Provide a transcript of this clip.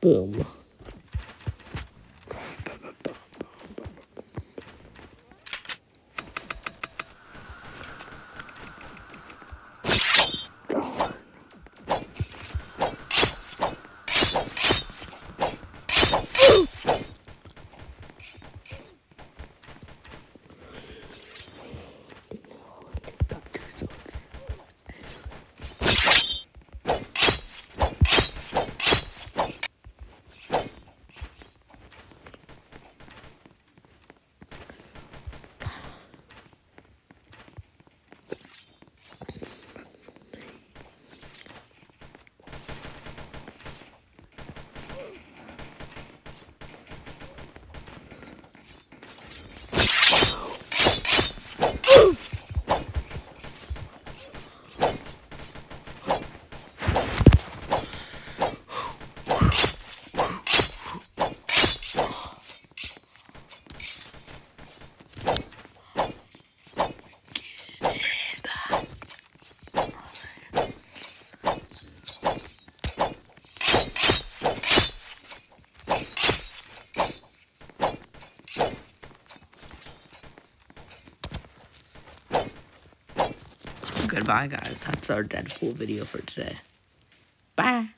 Boom. Goodbye, guys. That's our Deadpool video for today. Bye.